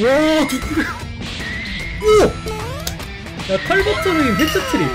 와 두쿠레 오! 야 칼버트 루인 해트트릭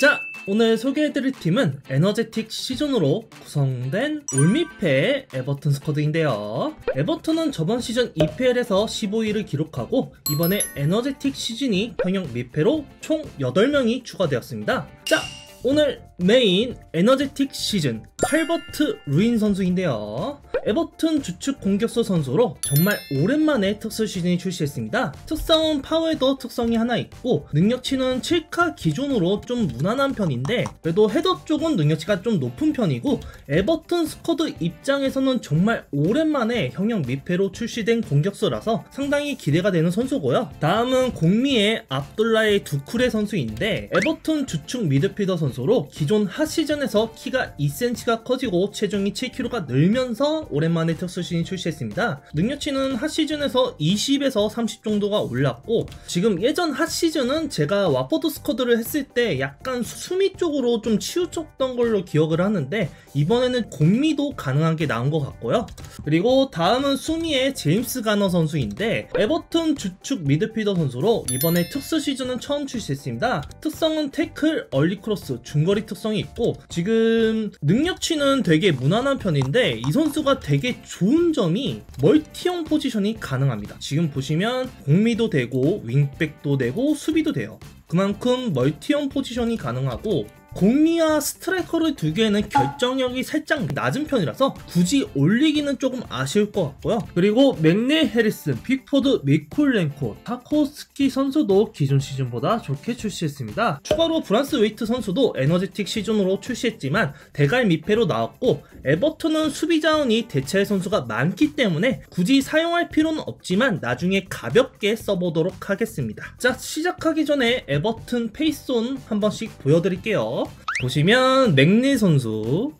자 오늘 소개해드릴 팀은 energetic 시즌으로 구성된 올미페의 에버튼 스쿼드인데요. 에버튼은 저번 시즌 EPL에서 15위를 기록하고 이번에 에너제틱 시즌이 평형 미패로 총 8명이 추가되었습니다. 자 오늘 메인 energetic 시즌 칼버트 루인 선수인데요. 에버튼 주축 공격수 선수로 정말 오랜만에 특수 시즌이 출시했습니다. 특성은 power header 특성이 하나 있고 능력치는 7카 기준으로 좀 무난한 편인데 그래도 헤더 쪽은 능력치가 좀 높은 편이고 에버튼 스쿼드 입장에서는 정말 오랜만에 현역 미페로 출시된 공격수라서 상당히 기대가 되는 선수고요. 다음은 공미의 압둘라의 두쿠레 선수인데 에버튼 주축 미드필더 선수로 기존 핫 시즌에서 키가 2cm가 커지고 체중이 7kg가 늘면서 오랜만에 특수 시즌이 출시했습니다. 능력치는 핫 시즌에서 20에서 30 정도가 올랐고 지금 예전 핫 시즌은 제가 와포드 스쿼드를 했을 때 약간 수미 쪽으로 좀 치우쳤던 걸로 기억을 하는데 이번에는 공미도 가능한 게 나온 것 같고요. 그리고 다음은 수미의 제임스 가너 선수인데 에버튼 주축 미드필더 선수로 이번에 특수 시즌은 처음 출시했습니다. 특성은 태클, early cross, 중거리 특성이 있고 지금 능력치는 되게 무난한 편인데 이 선수가 되게 좋은 점이 멀티형 포지션이 가능합니다. 지금 보시면 공미도 되고 윙백도 되고 수비도 돼요. 그만큼 멀티형 포지션이 가능하고 공미와 스트라이커를 두기에는 결정력이 살짝 낮은 편이라서 굳이 올리기는 조금 아쉬울 것 같고요. 그리고 맥닐 해리슨, 픽포드, 미콜렌코, 타코스키 선수도 기존 시즌보다 좋게 출시했습니다. 추가로 브란스 웨이트 선수도 energetic 시즌으로 출시했지만 대갈 미페로 나왔고 에버턴은 수비 자원이 대체할 선수가 많기 때문에 굳이 사용할 필요는 없지만 나중에 가볍게 써보도록 하겠습니다. 자 시작하기 전에 에버튼 face-on 한 번씩 보여드릴게요. 보시면 맥닐 선수,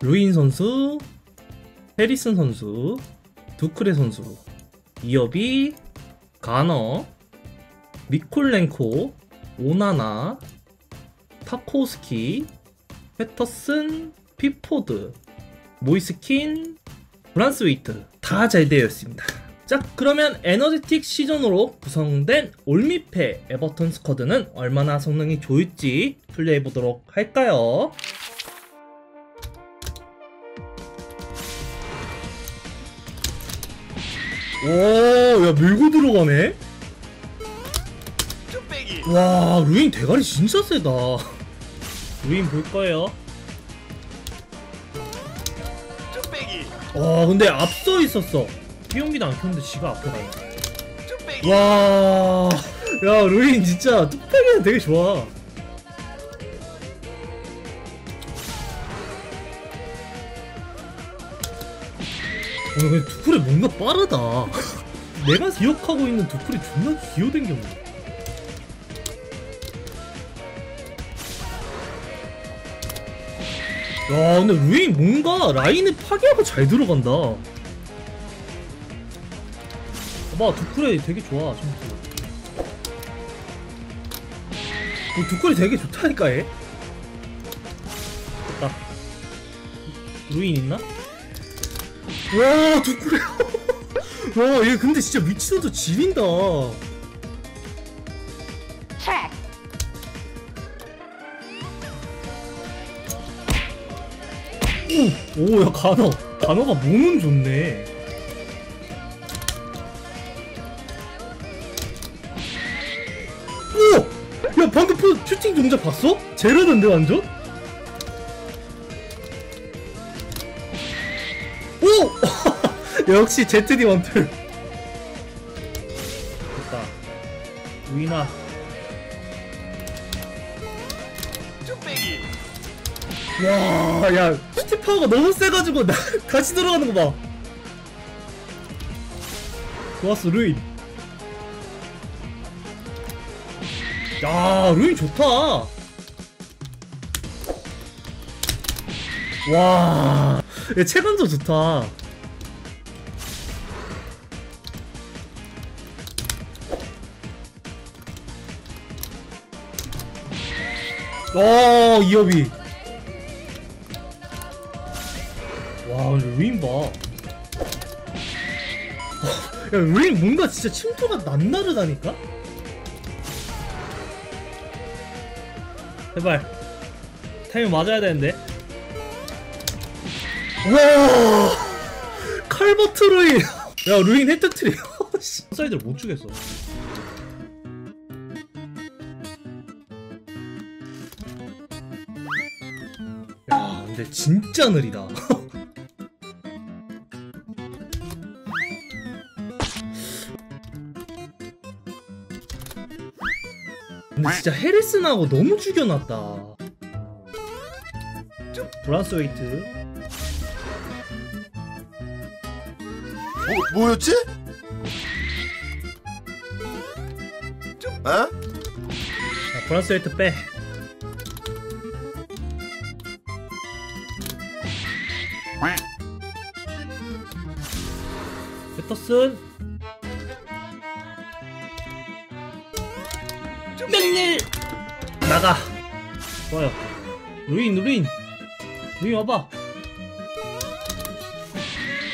루인 선수, 해리슨 선수, 두쿠레 선수, 이워비, 가너, 미콜렌코, 오나나, 타코스키, 페터슨, 픽포드, 모이스 킨, 브란스웨이트 다 잘 되어 있습니다. 자 그러면 energetic 시즌으로 구성된 올미페 에버턴 스쿼드는 얼마나 성능이 좋을지 플레이해보도록 할까요? 오야 밀고 들어가네? 와 루인 대가리 진짜 세다. 루인 볼 거예요. 와 근데 앞서 있었어 피용기도 안 켰는데 지가 앞에 가 있네 와, 야 루인 진짜 뚝배기는 되게 좋아. 어, 근데 두쿨이 뭔가 빠르다. 내가 기억하고 있는 두쿨이 존나 기어댕겼네. 야, 근데 루인 뭔가 라인을 파괴하고 잘 들어간다. 봐봐 두쿨이 되게 좋아 점수 어, 두쿨이 되게 좋다니까 얘? 됐다 루인 있나? 와 두쿨이 와얘 근데 진짜 위치도 지린다. 오야 간호 간호가 몸은 좋네 동작 봤어? 제로던데 완전? 오! 역시 ZD 원툴 됐다 루이나 와, 야, 슈팅 파워가 너무 세가지고 나 같이 들어가는 거 봐. 좋았어, 루인. 야 루인 좋다. 와 야, 체감도 좋다. 와 이어비. 와 루인 봐. 야, 루인 뭔가 진짜 침투가 남다르다니까? 제발. 타이밍 맞아야 되는데. 와! 칼버트 루인! 야 루인 해트트릭 사이드를 못 주겠어. 야 근데 진짜 느리다 근데 진짜 해리슨하고 너무 죽여놨다. 브라스 웨이트. 뭐, 뭐였지? 어? 자, 브라스 웨이트 빼. 패터슨 맨일 나가. 좋아요. 루인 루인. 루인 와봐.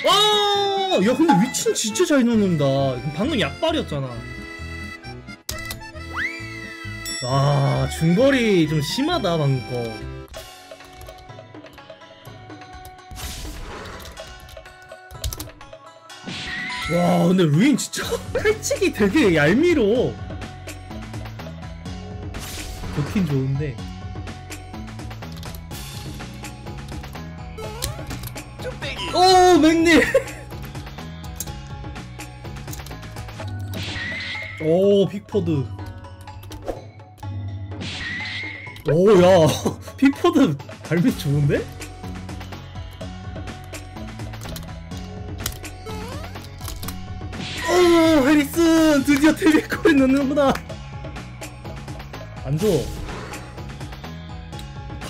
와! 야 근데 위치는 진짜 잘 넣는다. 방금 약발이었잖아. 와 중거리 좀 심하다 방금 거. 와 근데 루인 진짜 칼치기 되게 얄미워 좋긴 좋은데. 오 맥닐 오 픽포드. 오야 픽포드 발밑 좋은데? 오 해리슨 드디어 데뷔골 넣는구나. 안 줘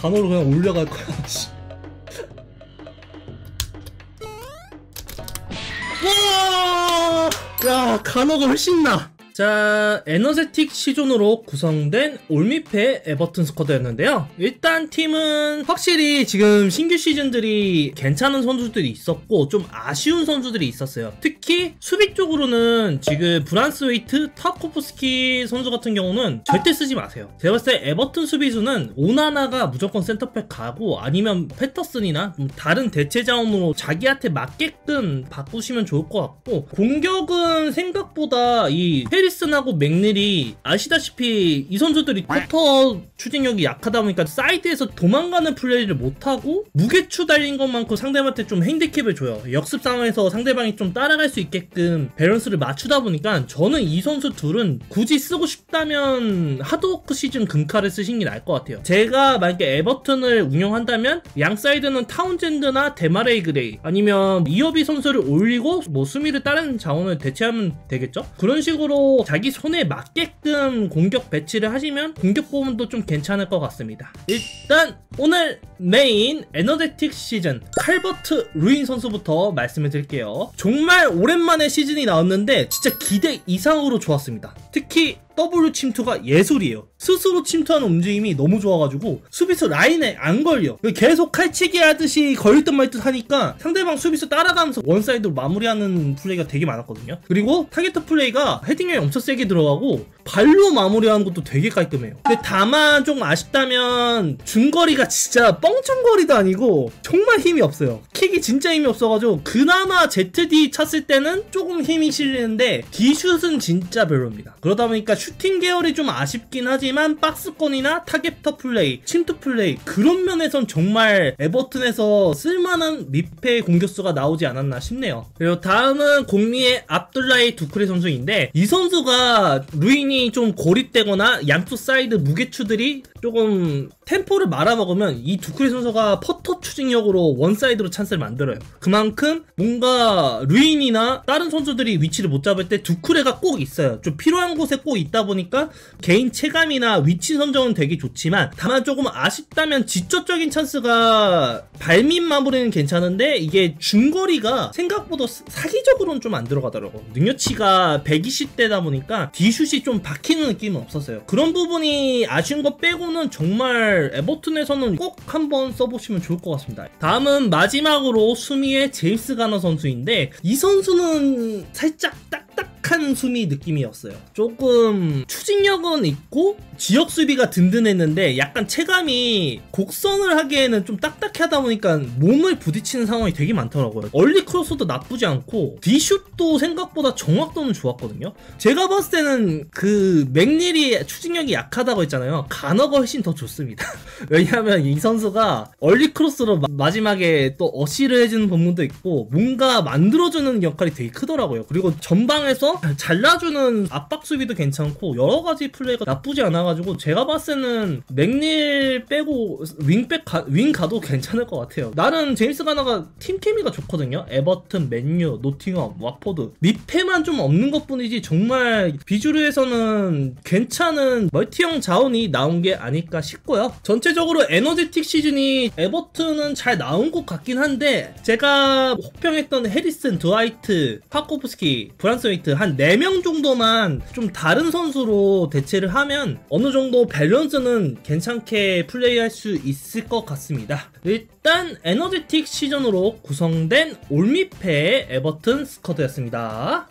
간호로 그냥 올려갈 거야! 야, 가너가 훨씬 나. 자, energetic 시즌으로 구성된 올미페 에버튼 스쿼드였는데요. 일단 팀은 확실히 지금 신규 시즌들이 괜찮은 선수들이 있었고 좀 아쉬운 선수들이 있었어요. 특히 수비 쪽으로는 지금 브란스 웨이트, 타코프스키 선수 같은 경우는 절대 쓰지 마세요. 제가 봤을 때 에버튼 수비수는 오나나가 무조건 센터백 가고 아니면 패터슨이나 좀 다른 대체 자원으로 자기한테 맞게끔 바꾸시면 좋을 것 같고 공격은 생각보다 이 해리슨하고 맥닐이 아시다시피 이 선수들이 커터 추진력이 약하다 보니까 사이드에서 도망가는 플레이를 못하고 무게추 달린 것만큼 상대방한테 좀 핸디캡을 줘요. 역습 상황에서 상대방이 좀 따라갈 수 있게끔 밸런스를 맞추다 보니까 저는 이 선수 둘은 굳이 쓰고 싶다면 hard work 시즌 금카를 쓰신 게 나을 것 같아요. 제가 만약에 에버튼을 운영한다면 양 사이드는 타운젠드나 데마레이 그레이 아니면 이워비 선수를 올리고 뭐 수미를 다른 자원을 대체하면 되겠죠? 그런 식으로 자기 손에 맞게끔 공격 배치를 하시면 공격 부분도 좀 괜찮을 것 같습니다. 일단 오늘 메인 energetic 시즌 칼버트 루인 선수부터 말씀을 드릴게요. 정말 오랜만에 시즌이 나왔는데 진짜 기대 이상으로 좋았습니다. 특히 W 침투가 예술이에요. 스스로 침투하는 움직임이 너무 좋아가지고 수비수 라인에 안 걸려. 계속 칼치기 하듯이 걸릴 듯말듯 하니까 상대방 수비수 따라가면서 one side로 마무리하는 플레이가 되게 많았거든요. 그리고 타겟 플레이가 헤딩력이 엄청 세게 들어가고 발로 마무리하는 것도 되게 깔끔해요. 근데 다만 조금 아쉽다면 중거리가 진짜 뻥 중거리도 아니고 정말 힘이 없어요. 킥이 진짜 힘이 없어가지고 그나마 ZD 찼을 때는 조금 힘이 실리는데 D슛은 진짜 별로입니다. 그러다 보니까 슈팅 계열이 좀 아쉽긴 하지만 박스권이나 targeter 플레이, 침투 플레이 그런 면에선 정말 에버튼에서 쓸만한 미페 공격수가 나오지 않았나 싶네요. 그리고 다음은 공미의 압둘라이 두크리 선수인데 이 선수가 루인이 좀 고립되거나 양쪽 사이드 무게추들이 조금 템포를 말아먹으면 이 두크리 선수가 퍼터 추진력으로 one side로 찬스를 만들어요. 그만큼 뭔가 루인이나 다른 선수들이 위치를 못 잡을 때 두크리가 꼭 있어요. 좀 필요한 곳에 꼭 있다 보니까 개인 체감이나 위치 선정은 되게 좋지만 다만 조금 아쉽다면 직접적인 찬스가 발밑 마무리는 괜찮은데 이게 중거리가 생각보다 사기적으로는 좀 안 들어가더라고. 능력치가 120대다 보니까 D슛이 좀 박히는 느낌은 없었어요. 그런 부분이 아쉬운 거 빼고는 정말 에버튼에서는 꼭한 한번 써보시면 좋을 것 같습니다. 다음은 마지막으로 수미의 제임스 가너 선수인데 이 선수는 살짝 딱딱 한 수미 느낌이었어요. 조금 추진력은 있고 지역 수비가 든든했는데 약간 체감이 곡선을 하기에는 좀 딱딱하다 보니까 몸을 부딪히는 상황이 되게 많더라고요. 얼리 크로스도 나쁘지 않고 디슛도 생각보다 정확도는 좋았거든요. 제가 봤을 때는 그 맥닐이 추진력이 약하다고 했잖아요. 가너가 훨씬 더 좋습니다. 왜냐하면 이 선수가 early 크로스로 마- 마지막에 또 어시를 해주는 부분도 있고 뭔가 만들어주는 역할이 되게 크더라고요. 그리고 전방에서 잘라주는 압박 수비도 괜찮고 여러 가지 플레이가 나쁘지 않아가지고 제가 봤을 때는 맥닐 빼고 윙백 가, 윙 가도 괜찮을 것 같아요. 나는 제임스 가너가 팀 케미가 좋거든요. 에버튼, 맨유, 노팅엄, 와포드 밑에만 좀 없는 것뿐이지 정말 비주류에서는 괜찮은 멀티형 자원이 나온 게 아닐까 싶고요. 전체적으로 energetic 시즌이 에버튼은 잘 나온 것 같긴 한데 제가 혹평했던 해리슨, 드와이트, 타코프스키, 브란스웨이트 한 4명 정도만 좀 다른 선수로 대체를 하면 어느 정도 밸런스는 괜찮게 플레이할 수 있을 것 같습니다. 일단 energetic 시즌으로 구성된 올미페의 에버튼 스쿼드였습니다.